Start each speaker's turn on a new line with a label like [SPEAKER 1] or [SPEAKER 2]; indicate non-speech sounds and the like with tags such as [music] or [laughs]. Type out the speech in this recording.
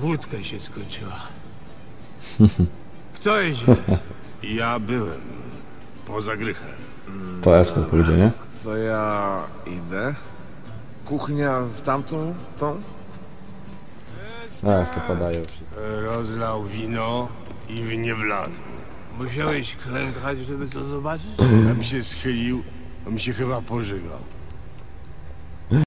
[SPEAKER 1] wódka się skończyła. [laughs] Kto jedzie?
[SPEAKER 2] Ja byłem poza grychem.
[SPEAKER 3] To Esmo pójdzie, nie?
[SPEAKER 4] To ja idę. Kuchnia w tamtą, tą?
[SPEAKER 3] No, Ach, to podają wszystko.
[SPEAKER 2] Rozlał wino i w nie wlazł.
[SPEAKER 1] Musiałeś klękać, żeby to zobaczyć?
[SPEAKER 2] Ja mi się schylił, on mi się chyba pożygał.